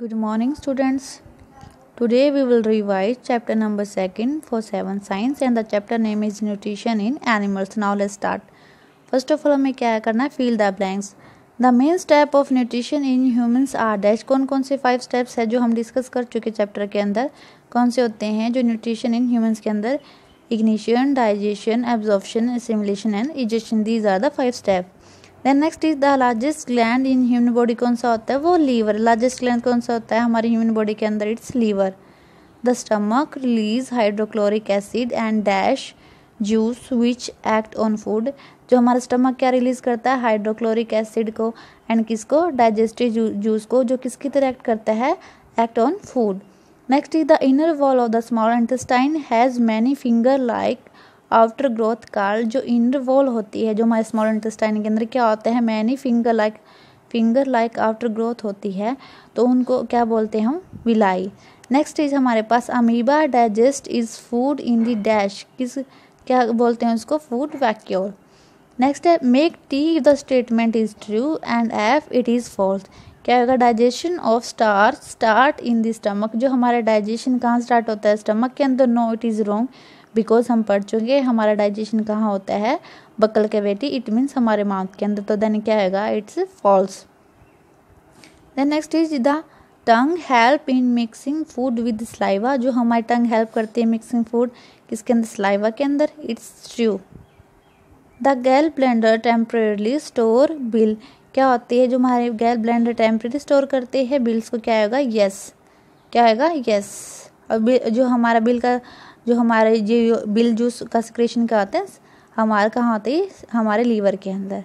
Good morning students today we will revise chapter number second for seven science and the chapter name is nutrition in animals now let's start first of all हमें क्या है करना है? Fill the blanks the main step of nutrition in humans are dash कौन कौन से five steps है जो हम डिस्कस कर चुके चैप्टर के अंदर? कौन से होते हैं जो न्यूट्रिशन इन ह्यूमन्स के अंदर? Ingestion digestion absorption assimilation and egestion these are the five steps then next is the largest gland in human body कौन सा होता है? वो लीवर लार्जेस्ट ग्लैंड कौन सा होता है हमारी ह्यूमन बॉडी के अंदर? It's liver the stomach release hydrochloric acid and dash juice which act on food जो हमारा स्टमक क्या रिलीज़ करता है? हाइड्रोक्लोरिक एसिड को एंड किसको? डाइजेस्टिव जूस को जो किसकी तरह एक्ट करता है? Act on food next is the inner wall of the small intestine has many finger like outer growth called जो इनर वॉल होती है, जो हमारे स्मॉल इंटेस्टाइन के अंदर क्या होता है many finger like finger like outer growth होती है तो उनको क्या बोलते हैं हम? विलाई नेक्स्ट इज़ हमारे पास amoeba digest is food in the dash किस, क्या बोलते हैं उसको? फ़ूड वैक्योर नेक्स्ट है make T the statement is true and F it is false क्या होगा? Digestion of star start in the stomach जो हमारा डाइजेशन कहाँ स्टार्ट होता है? स्टमक के अंदर no it is wrong because हम पढ़ चुके हमारा डाइजेशन कहाँ होता है? बकल कैविटी इट मीन्स हमारे माउथ के अंदर। तो देन क्या होगा it's false then next is the tongue help in mixing food with saliva जो हमारी टंग हेल्प करती है मिक्सिंग फ़ूड किसके अंदर? स्लाइवा के अंदर। It's true the gall bladder temporarily store bile क्या होती है? जो हमारे गैल ब्लेंडर टेम्परेली स्टोर करते हैं बिल्स को क्या होगा यस yes. क्या होगा यस yes. और जो हमारा बिल का जो हमारे जो बिल जूस का सिक्रेशन क्या होता है हमारे कहाँ होता है हमारे लीवर के अंदर।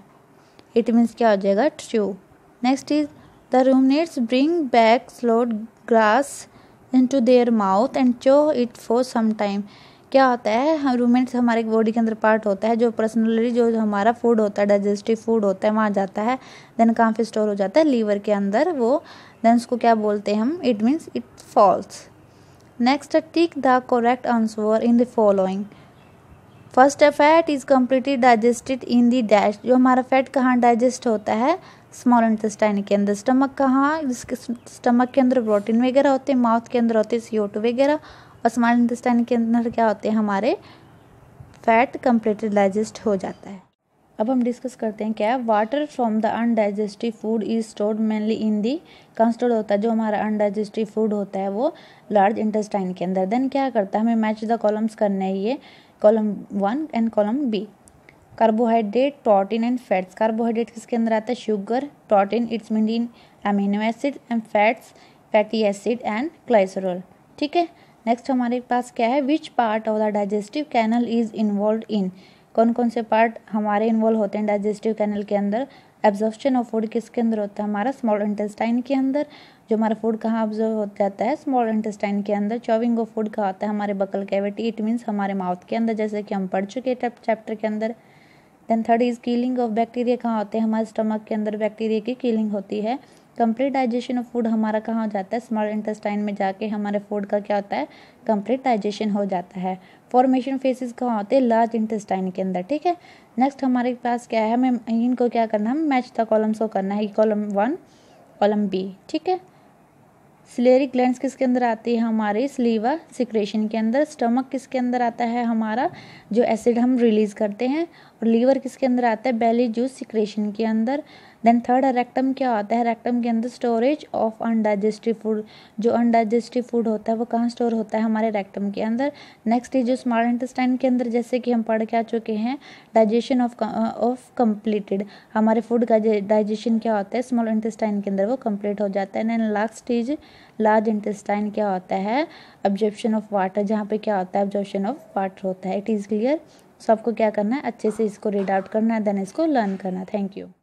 इट मीन्स क्या हो जाएगा? True next is the ruminants bring back swallowed grass into their mouth and chew it for some time क्या होता है? हम हमारे बॉडी के अंदर पार्ट होता है, जो पर्सनली जो हमारा फ़ूड होता है डाइजेस्टिव फ़ूड होता है, वहाँ जाता है देन कहाँ पे स्टोर हो जाता है? लीवर के अंदर वो देन उसको क्या बोलते हैं हम? It means it false next tick the correct answer in the following first fat is completely digested in the dash जो हमारा फैट कहाँ डाइजेस्ट होता है? स्मॉल इंटेस्टाइन के अंदर. स्टमक कहाँ? जिसके स्टमक के अंदर प्रोटीन वगैरह होते हैं माउथ के अंदर होते हैं सी वगैरह. और स्मॉल इंटेस्टाइन के अंदर क्या होते हैं? हमारे फैट कम्प्लीटली डाइजेस्ट हो जाता है. अब हम डिस्कस करते हैं क्या water from the undigestive food is stored mainly in the कहाँ स्टोर्ड होता है, जो हमारा अनडाइजेस्टिव फ़ूड होता है, वो लार्ज इंटेस्टाइन के अंदर। देन क्या करता है, हमें मैच द कॉलम्स करने है ये column one and column B carbohydrate protein and fats carbohydrate किसके अंदर आता है? Sugar protein it's mean amino acid and fats fatty acid and glycerol ठीक है? नेक्स्ट हमारे पास क्या है? Which part of the digestive canal is involve in कौन कौन से पार्ट हमारे इन्वॉल्व होते हैं डाइजेस्टिव कैनल के अंदर एब्जॉर्प्शन ऑफ़ फ़ूड किसके अंदर होता है? हमारा स्मॉल इंटेस्टाइन के अंदर, जो हमारा फ़ूड कहाँ ऑब्ज़र्व हो जाता है? स्मॉल इंटेस्टाइन के अंदर चॉविंग ऑफ़ फ़ूड कहाँ होता है? हमारे बकल कैविटी इट मीन्स हमारे माउथ के अंदर, जैसे कि हम पढ़ चुके हैं चैप्टर के अंदर। Then third is killing of bacteria कहाँ होते हैं? हमारे स्टमक के अंदर बैक्टीरिया की कीलिंग होती है। कंप्लीट डाइजेशन ऑफ़ फ़ूड हमारा कहाँ हो जाता है? स्मॉल इंटेस्टाइन में जाके हमारे फ़ूड का क्या होता है? कंप्लीट डाइजेशन हो जाता है। फॉर्मेशन फेसिस कहाँ होते हैं? लार्ज इंटेस्टाइन के अंदर, ठीक है? नेक्स्ट हमारे पास क्या है? हमें इनको क्या करना है? मैच द कॉलम्स को करना है। कॉलम वन कॉलम बी ठीक है? सिलेरिक ग्लैंड किसके अंदर आती है? हमारे स्लीवा सिक्रेशन के अंदर स्टमक किसके अंदर आता है? हमारा जो एसिड हम रिलीज़ करते हैं, और लीवर किसके अंदर आता है? बेली जूस सिक्रेशन के अंदर। देन थर्ड रेक्टम क्या होता है? रेक्टम के अंदर स्टोरेज ऑफ़ अनडाइजेस्टिव फ़ूड जो अनडाइजेस्टिव फ़ूड होता है, वो कहाँ स्टोर होता है? हमारे रेक्टम के अंदर. नेक्स्ट इज़ जो स्मॉल इंटेस्टाइन के अंदर, जैसे कि हम पढ़ के आ चुके हैं डाइजेशन ऑफ़ ऑफ़ कंप्लीटेड हमारे फ़ूड का डाइजेशन क्या होता है? स्मॉल इंटेस्टाइन के अंदर वो कंप्लीट हो जाता है. Then last is large intestine क्या होता है? ऑब्जर्प्शन ऑफ़ वाटर जहाँ पे क्या होता है? ऑब्जर्प्शन ऑफ़ वाटर होता है. इट इज़ क्लियर सो आपको क्या करना है? अच्छे से इसको रीड आउट करना है देन इसको लर्न करना थैंक यू